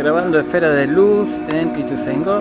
Grabando esfera de luz en Ituzaingó.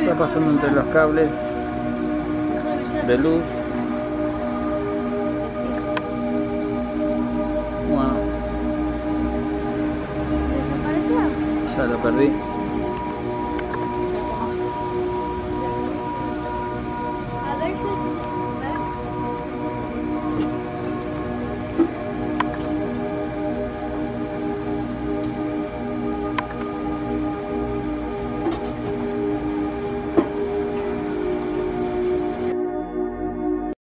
Está pasando entre los cables de luz. Bueno, ya lo perdí.